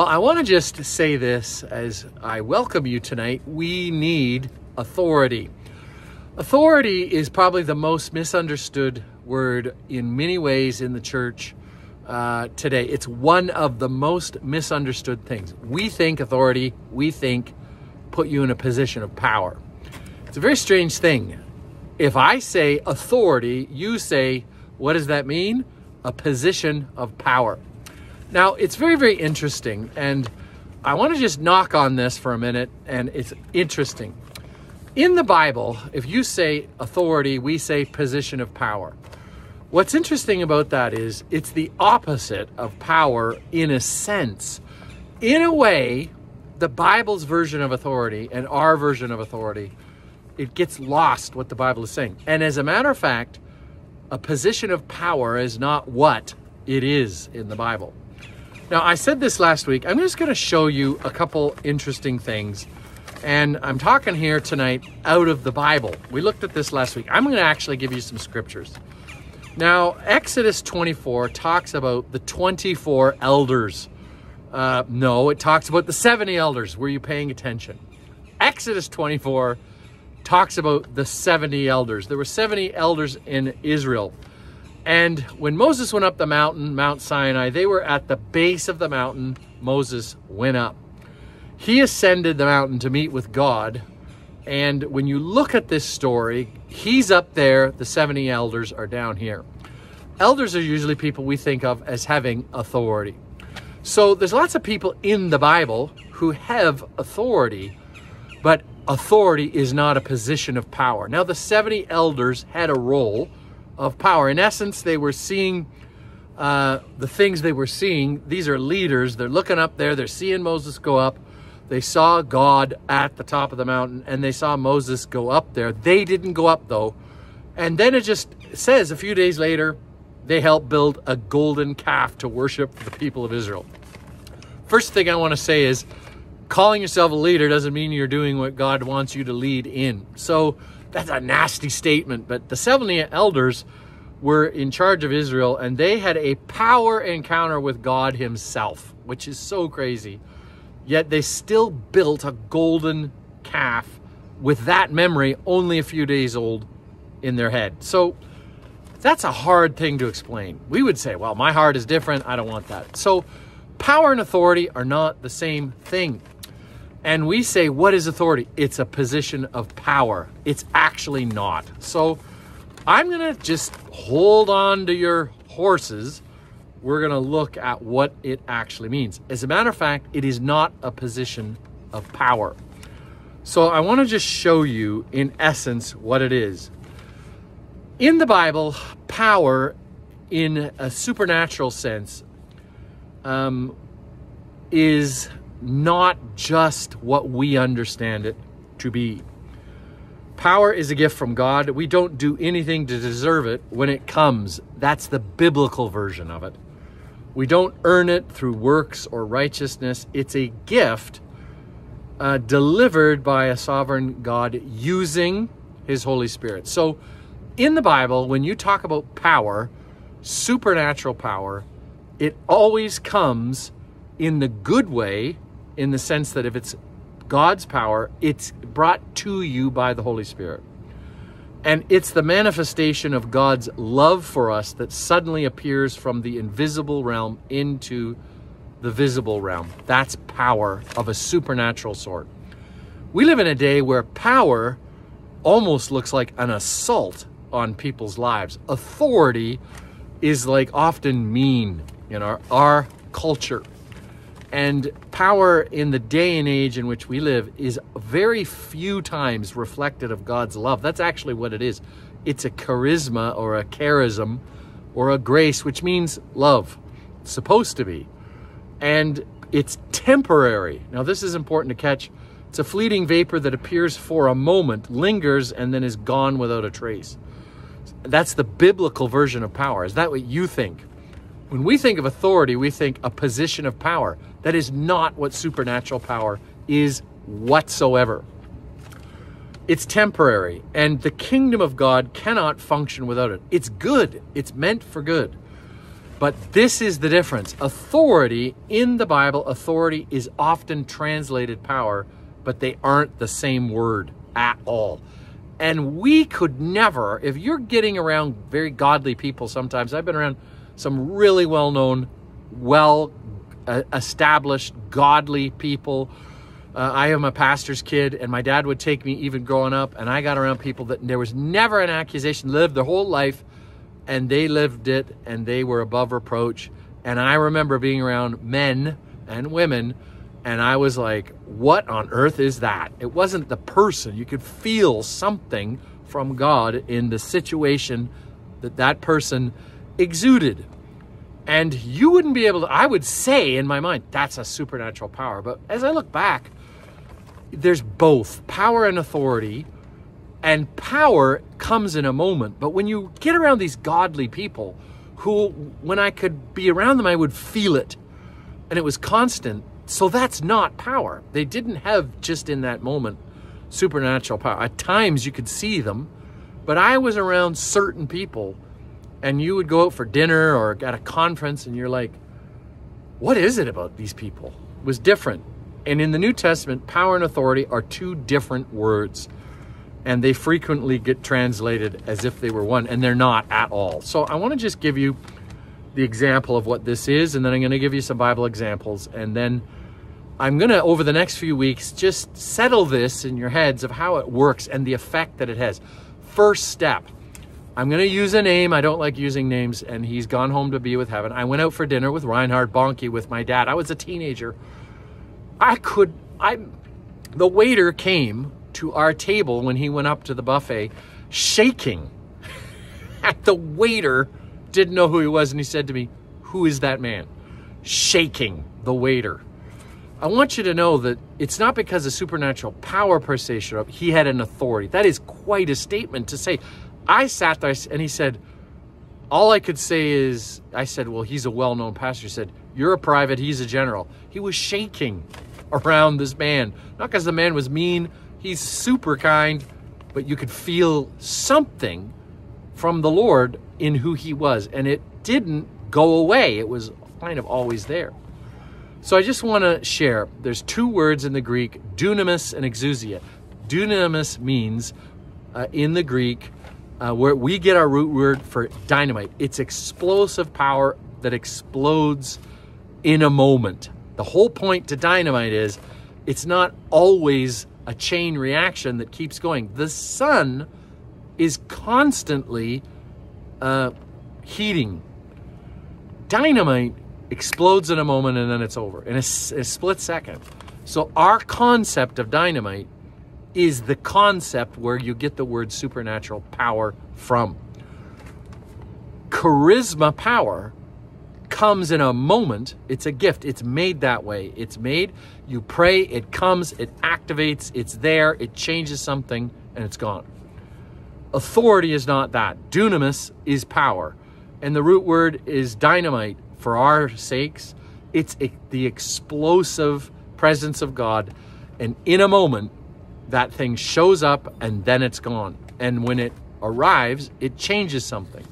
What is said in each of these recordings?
Well, I want to just say this as I welcome you tonight. We need authority. Authority is probably the most misunderstood word in many ways in the church uh, today. It's one of the most misunderstood things. We think authority, we think put you in a position of power. It's a very strange thing. If I say authority, you say, what does that mean? A position of power. Now, it's very, very interesting, and I want to just knock on this for a minute, and it's interesting. In the Bible, if you say authority, we say position of power. What's interesting about that is it's the opposite of power in a sense. In a way, the Bible's version of authority and our version of authority, it gets lost what the Bible is saying. And as a matter of fact, a position of power is not what it is in the Bible. Now, I said this last week. I'm just going to show you a couple interesting things. And I'm talking here tonight out of the Bible. We looked at this last week. I'm going to actually give you some scriptures. Now, Exodus 24 talks about the 24 elders. Uh, no, it talks about the 70 elders. Were you paying attention? Exodus 24 talks about the 70 elders. There were 70 elders in Israel. And when Moses went up the mountain, Mount Sinai, they were at the base of the mountain. Moses went up. He ascended the mountain to meet with God. And when you look at this story, he's up there, the 70 elders are down here. Elders are usually people we think of as having authority. So there's lots of people in the Bible who have authority, but authority is not a position of power. Now, the 70 elders had a role of power. In essence, they were seeing uh, the things they were seeing. These are leaders. They're looking up there. They're seeing Moses go up. They saw God at the top of the mountain and they saw Moses go up there. They didn't go up though. And then it just says a few days later, they helped build a golden calf to worship the people of Israel. First thing I want to say is calling yourself a leader doesn't mean you're doing what God wants you to lead in. So that's a nasty statement. But the 70 elders were in charge of Israel and they had a power encounter with God Himself, which is so crazy. Yet they still built a golden calf with that memory only a few days old in their head. So that's a hard thing to explain. We would say, well, my heart is different. I don't want that. So power and authority are not the same thing. And we say, what is authority? It's a position of power. It's actually not. So I'm going to just hold on to your horses. We're going to look at what it actually means. As a matter of fact, it is not a position of power. So I want to just show you, in essence, what it is. In the Bible, power, in a supernatural sense, um, is not just what we understand it to be. Power is a gift from God. We don't do anything to deserve it when it comes. That's the biblical version of it. We don't earn it through works or righteousness. It's a gift uh, delivered by a sovereign God using his Holy Spirit. So in the Bible, when you talk about power, supernatural power, it always comes in the good way in the sense that if it's God's power, it's brought to you by the Holy Spirit. And it's the manifestation of God's love for us that suddenly appears from the invisible realm into the visible realm. That's power of a supernatural sort. We live in a day where power almost looks like an assault on people's lives. Authority is like often mean in our, our culture. And power in the day and age in which we live is very few times reflected of God's love. That's actually what it is. It's a charisma or a charism or a grace, which means love. It's supposed to be. And it's temporary. Now, this is important to catch. It's a fleeting vapor that appears for a moment, lingers, and then is gone without a trace. That's the biblical version of power. Is that what you think? When we think of authority, we think a position of power. That is not what supernatural power is whatsoever. It's temporary, and the kingdom of God cannot function without it. It's good, it's meant for good. But this is the difference. Authority in the Bible, authority is often translated power, but they aren't the same word at all. And we could never, if you're getting around very godly people sometimes, I've been around some really well known, well uh, established, godly people. Uh, I am a pastor's kid, and my dad would take me even growing up, and I got around people that there was never an accusation, lived their whole life and they lived it and they were above reproach. And I remember being around men and women and I was like, what on earth is that? It wasn't the person. You could feel something from God in the situation that that person exuded. And you wouldn't be able to, I would say in my mind, that's a supernatural power. But as I look back, there's both power and authority and power comes in a moment. But when you get around these godly people who, when I could be around them, I would feel it. And it was constant. So that's not power. They didn't have just in that moment supernatural power. At times you could see them, but I was around certain people and you would go out for dinner or at a conference and you're like, what is it about these people? It was different. And in the New Testament, power and authority are two different words and they frequently get translated as if they were one, and they're not at all. So I want to just give you the example of what this is, and then I'm going to give you some Bible examples, and then I'm going to, over the next few weeks, just settle this in your heads of how it works and the effect that it has. First step. I'm going to use a name. I don't like using names, and he's gone home to be with heaven. I went out for dinner with Reinhard Bonnke with my dad. I was a teenager. I could, I, the waiter came to our table when he went up to the buffet, shaking at the waiter, didn't know who he was, and he said to me, Who is that man? Shaking the waiter. I want you to know that it's not because of supernatural power per se showed up. He had an authority. That is quite a statement to say. I sat there and he said, all I could say is, I said, well, he's a well-known pastor. He said, you're a private, he's a general. He was shaking around this man. Not because the man was mean, He's super kind, but you could feel something from the Lord in who he was. And it didn't go away, it was kind of always there. So I just want to share there's two words in the Greek, dunamis and exousia. Dunamis means uh, in the Greek, uh, where we get our root word for dynamite. It's explosive power that explodes in a moment. The whole point to dynamite is it's not always a chain reaction that keeps going. The sun is constantly uh, heating. Dynamite explodes in a moment and then it's over in a, a split second. So, our concept of dynamite is the concept where you get the word supernatural power from. Charisma power comes in a moment. It's a gift. It's made that way. It's made, you pray, it comes, it activates, it's there, it changes something, and it's gone. Authority is not that. Dunamis is power. And the root word is dynamite for our sakes. It's the explosive presence of God. And in a moment, that thing shows up and then it's gone. And when it arrives, it changes something.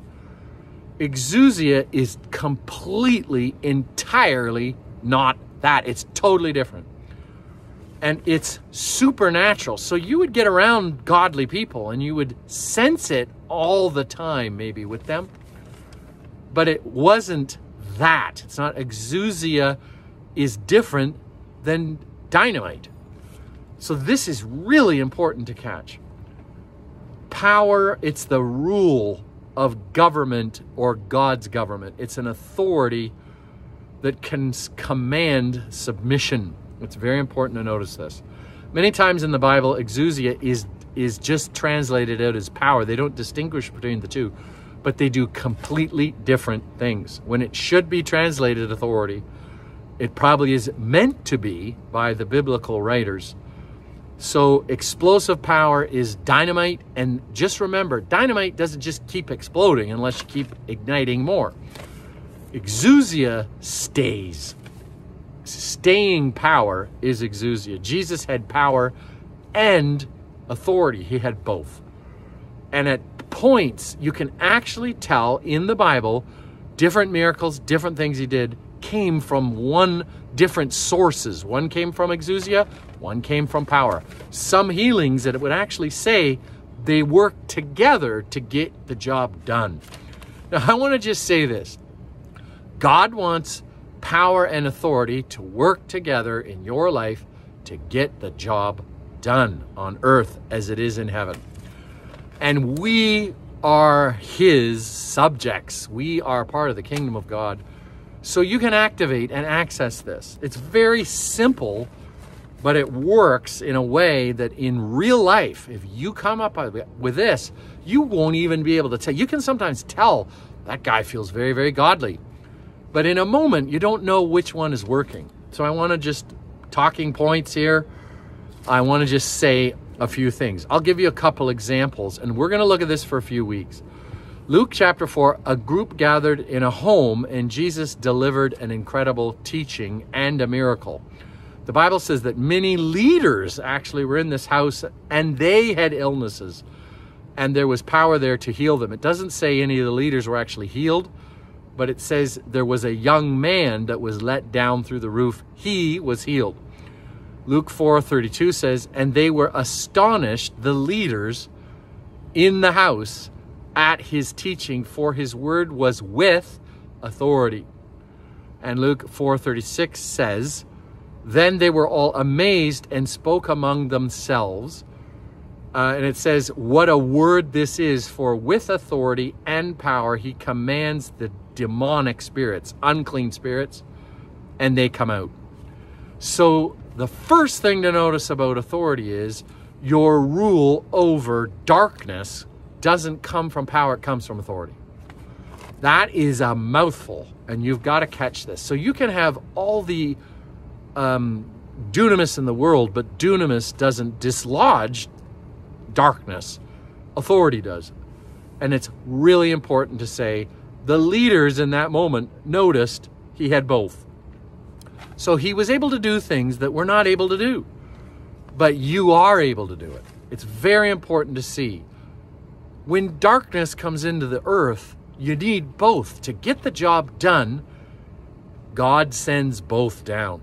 Exousia is completely, entirely not that. It's totally different. And it's supernatural. So you would get around godly people and you would sense it all the time, maybe with them. But it wasn't that. It's not exousia is different than dynamite. So this is really important to catch. Power, it's the rule of government or God's government. It's an authority that can command submission. It's very important to notice this. Many times in the Bible, exousia is is just translated out as power. They don't distinguish between the two, but they do completely different things. When it should be translated authority, it probably is meant to be by the biblical writers so explosive power is dynamite. And just remember, dynamite doesn't just keep exploding unless you keep igniting more. Exousia stays. Staying power is exousia. Jesus had power and authority. He had both. And at points, you can actually tell in the Bible different miracles, different things he did came from one different sources. One came from exousia, one came from power. Some healings that it would actually say they work together to get the job done. Now, I want to just say this God wants power and authority to work together in your life to get the job done on earth as it is in heaven. And we are His subjects, we are part of the kingdom of God. So you can activate and access this. It's very simple, but it works in a way that in real life, if you come up with this, you won't even be able to tell. You can sometimes tell that guy feels very, very godly. But in a moment, you don't know which one is working. So I want to just talking points here. I want to just say a few things. I'll give you a couple examples, and we're going to look at this for a few weeks. Luke chapter 4, a group gathered in a home, and Jesus delivered an incredible teaching and a miracle. The Bible says that many leaders actually were in this house and they had illnesses, and there was power there to heal them. It doesn't say any of the leaders were actually healed, but it says there was a young man that was let down through the roof. He was healed. Luke 4:32 says, "And they were astonished, the leaders in the house, at his teaching, for his word was with authority." And Luke 4:36 says, "Then they were all amazed and spoke among themselves." Uh, and it says, What a word this is, for with authority and power he commands the demonic spirits, unclean spirits, and they come out. So the first thing to notice about authority is your rule over darkness doesn't come from power, it comes from authority. That is a mouthful, and you've got to catch this. So you can have all the um, dunamis in the world, but dunamis doesn't dislodge darkness. Authority does. And it's really important to say the leaders in that moment noticed he had both. So he was able to do things that we're not able to do, but you are able to do it. It's very important to see. When darkness comes into the earth, you need both. To get the job done, God sends both down.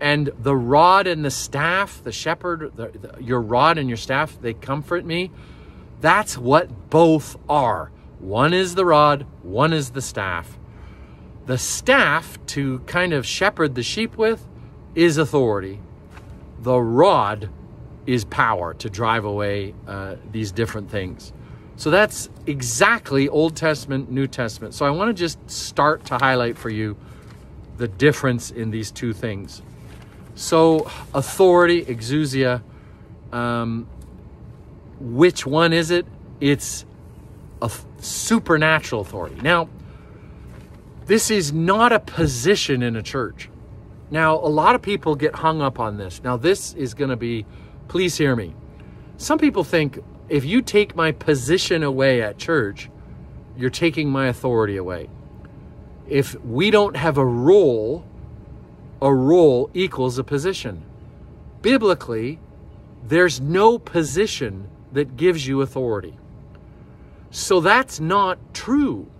And the rod and the staff, the shepherd, the, the, your rod and your staff, they comfort me. That's what both are. One is the rod, one is the staff. The staff to kind of shepherd the sheep with is authority. The rod is power to drive away uh, these different things. So that's exactly Old Testament, New Testament. So I want to just start to highlight for you the difference in these two things. So, authority, exousia, um, which one is it? It's a supernatural authority. Now, this is not a position in a church. Now, a lot of people get hung up on this. Now, this is going to be, please hear me. Some people think if you take my position away at church, you're taking my authority away. If we don't have a role, a role equals a position. Biblically, there's no position that gives you authority. So that's not true.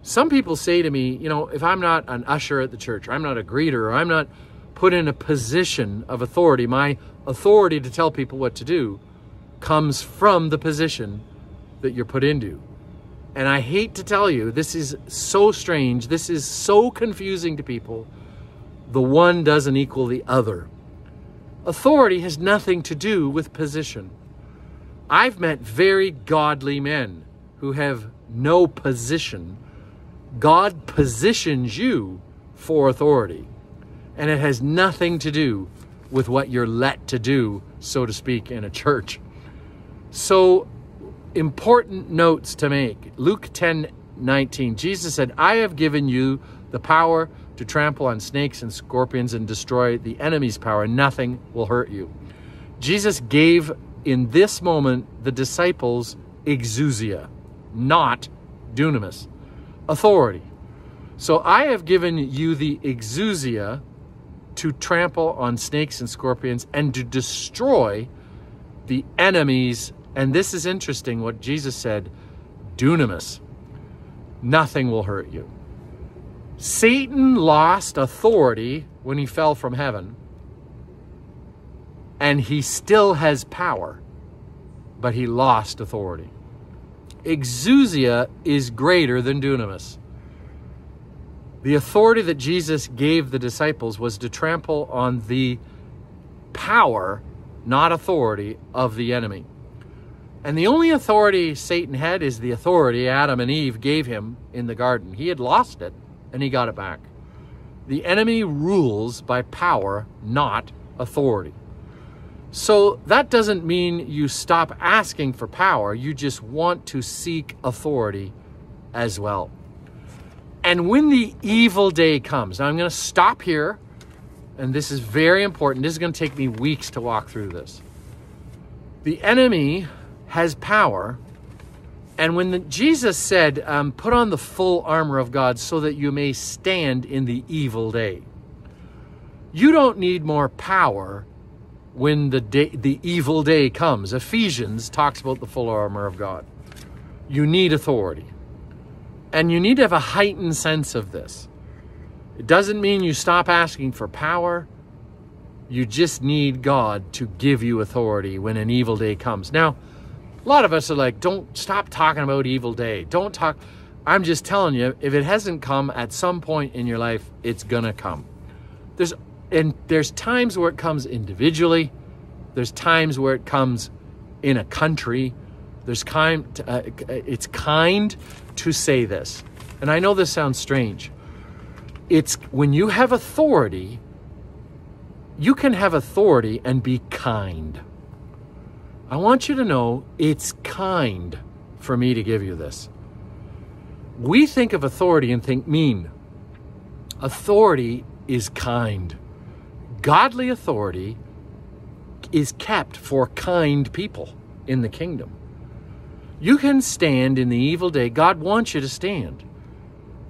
Some people say to me, you know, if I'm not an usher at the church, or I'm not a greeter, or I'm not put in a position of authority, my authority to tell people what to do comes from the position that you're put into. And I hate to tell you, this is so strange. This is so confusing to people. The one doesn't equal the other. Authority has nothing to do with position. I've met very godly men who have no position, God positions you for authority. And it has nothing to do with what you're let to do, so to speak, in a church. So, important notes to make. Luke 10 19, Jesus said, I have given you the power to trample on snakes and scorpions and destroy the enemy's power. Nothing will hurt you. Jesus gave in this moment the disciples exousia not dunamis, authority. So I have given you the exousia to trample on snakes and scorpions and to destroy the enemies. And this is interesting what Jesus said dunamis. nothing will hurt you. Satan lost authority when he fell from heaven, and he still has power, but he lost authority. Exousia is greater than dunamis. The authority that Jesus gave the disciples was to trample on the power, not authority, of the enemy. And the only authority Satan had is the authority Adam and Eve gave him in the garden. He had lost it and he got it back. The enemy rules by power, not authority. So that doesn't mean you stop asking for power, you just want to seek authority as well. And when the evil day comes, I'm going to stop here, and this is very important. This is going to take me weeks to walk through this. The enemy has power, and when the, Jesus said, um, Put on the full armor of God so that you may stand in the evil day, you don't need more power when the day, the evil day comes. Ephesians talks about the full armor of God. You need authority. And you need to have a heightened sense of this. It doesn't mean you stop asking for power. You just need God to give you authority when an evil day comes. Now, a lot of us are like, don't stop talking about evil day. Don't talk. I'm just telling you, if it hasn't come at some point in your life, it's gonna come. There's and there's times where it comes individually. There's times where it comes in a country. There's kind. Uh, it's kind to say this, and I know this sounds strange. It's when you have authority. You can have authority and be kind. I want you to know it's kind for me to give you this. We think of authority and think mean. Authority is kind. Godly authority is kept for kind people in the kingdom. You can stand in the evil day. God wants you to stand.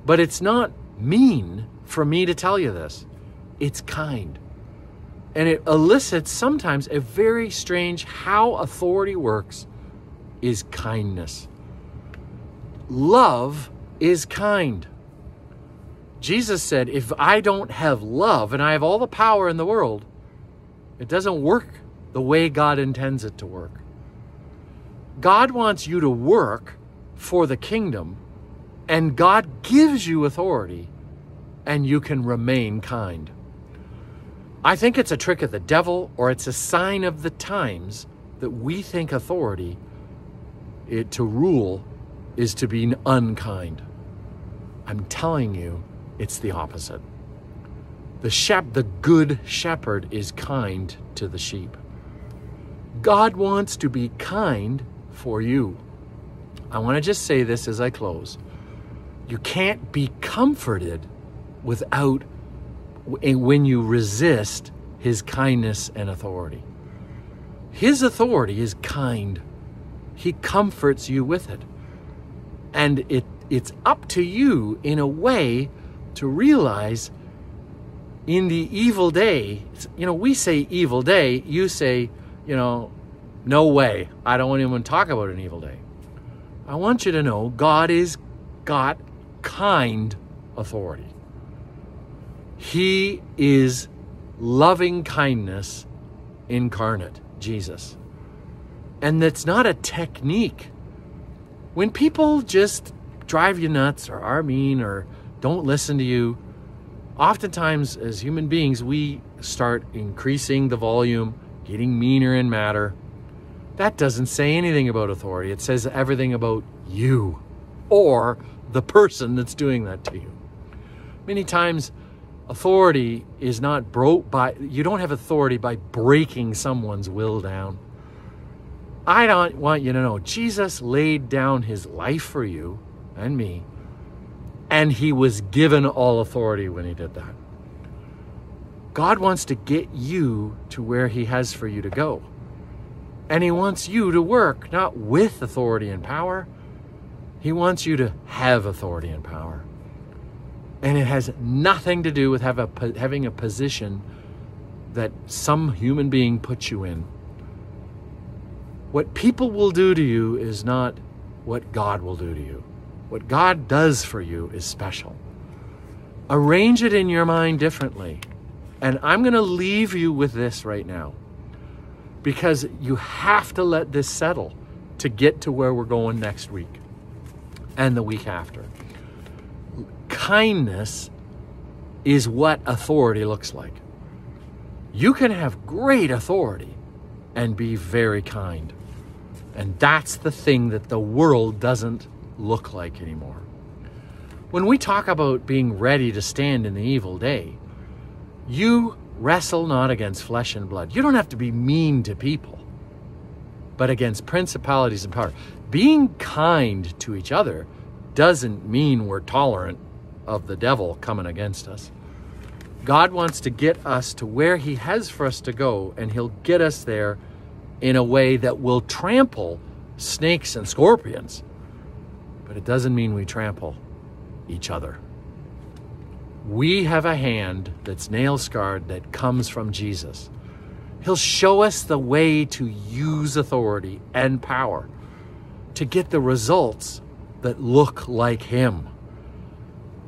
But it's not mean for me to tell you this. It's kind. And it elicits sometimes a very strange how authority works is kindness. Love is kind. Jesus said, If I don't have love and I have all the power in the world, it doesn't work the way God intends it to work. God wants you to work for the kingdom, and God gives you authority, and you can remain kind. I think it's a trick of the devil or it's a sign of the times that we think authority it, to rule is to be unkind. I'm telling you, it's the opposite. The shep, the good shepherd is kind to the sheep. God wants to be kind for you. I want to just say this as I close. You can't be comforted without when you resist his kindness and authority. His authority is kind. He comforts you with it. And it, it's up to you, in a way, to realize in the evil day, you know, we say evil day, you say, you know, no way. I don't want anyone to talk about an evil day. I want you to know God is got kind authority. He is loving kindness incarnate, Jesus. And that's not a technique. When people just drive you nuts or are mean or don't listen to you, oftentimes as human beings, we start increasing the volume, getting meaner and madder. That doesn't say anything about authority. It says everything about you or the person that's doing that to you. Many times, authority is not broke by, you don't have authority by breaking someone's will down. I don't want you to know Jesus laid down his life for you and me, and he was given all authority when he did that. God wants to get you to where he has for you to go. And he wants you to work not with authority and power, he wants you to have authority and power. And it has nothing to do with have a, having a position that some human being puts you in. What people will do to you is not what God will do to you. What God does for you is special. Arrange it in your mind differently. And I'm going to leave you with this right now because you have to let this settle to get to where we're going next week and the week after. Kindness is what authority looks like. You can have great authority and be very kind. And that's the thing that the world doesn't look like anymore. When we talk about being ready to stand in the evil day, you wrestle not against flesh and blood. You don't have to be mean to people, but against principalities and power. Being kind to each other doesn't mean we're tolerant of the devil coming against us. God wants to get us to where He has for us to go, and He'll get us there in a way that will trample snakes and scorpions. But it doesn't mean we trample each other. We have a hand that's nail scarred that comes from Jesus. He'll show us the way to use authority and power to get the results that look like Him.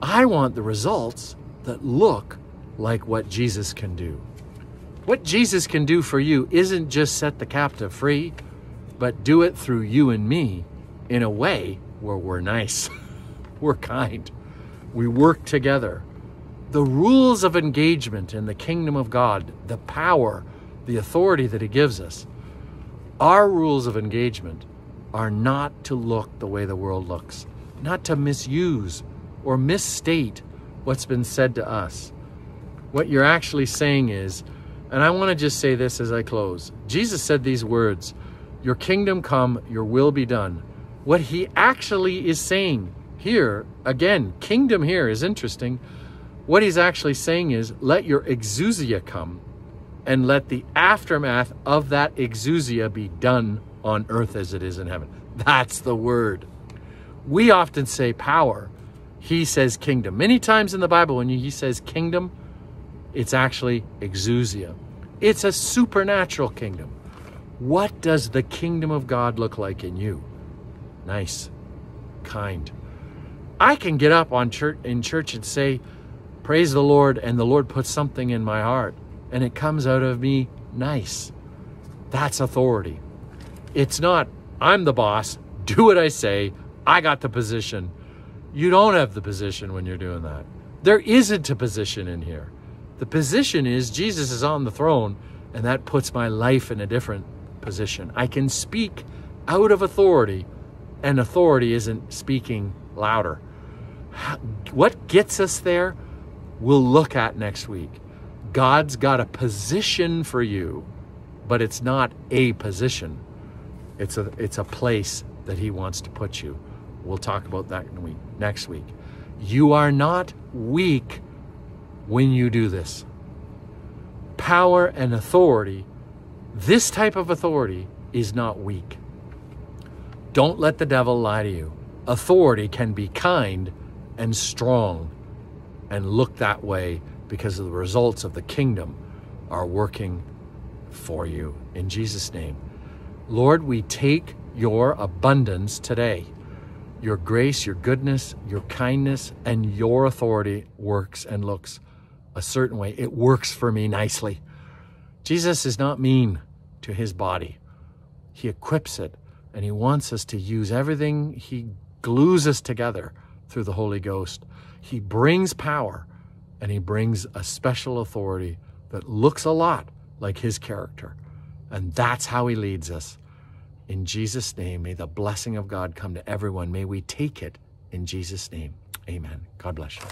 I want the results that look like what Jesus can do. What Jesus can do for you isn't just set the captive free, but do it through you and me in a way where we're nice, we're kind, we work together. The rules of engagement in the kingdom of God, the power, the authority that He gives us, our rules of engagement are not to look the way the world looks, not to misuse or misstate what's been said to us. What you're actually saying is, and I want to just say this as I close Jesus said these words Your kingdom come, your will be done. What he actually is saying here, again, kingdom here is interesting. What he's actually saying is, let your exousia come and let the aftermath of that exousia be done on earth as it is in heaven. That's the word. We often say power. He says kingdom. Many times in the Bible, when he says kingdom, it's actually exousia. It's a supernatural kingdom. What does the kingdom of God look like in you? Nice, kind. I can get up on church in church and say, "Praise the Lord," and the Lord puts something in my heart, and it comes out of me nice. That's authority. It's not I'm the boss, do what I say, I got the position. You don't have the position when you're doing that. There isn't a position in here. The position is Jesus is on the throne, and that puts my life in a different position. I can speak out of authority, and authority isn't speaking louder. What gets us there, we'll look at next week. God's got a position for you, but it's not a position. It's a it's a place that he wants to put you. We'll talk about that next week. You are not weak when you do this. Power and authority, this type of authority, is not weak. Don't let the devil lie to you. Authority can be kind and strong and look that way because of the results of the kingdom are working for you. In Jesus' name. Lord, we take your abundance today. Your grace, your goodness, your kindness, and your authority works and looks a certain way. It works for me nicely. Jesus is not mean to his body. He equips it and he wants us to use everything. He glues us together through the Holy Ghost. He brings power and he brings a special authority that looks a lot like his character. And that's how he leads us. In Jesus' name, may the blessing of God come to everyone. May we take it in Jesus' name. Amen. God bless you.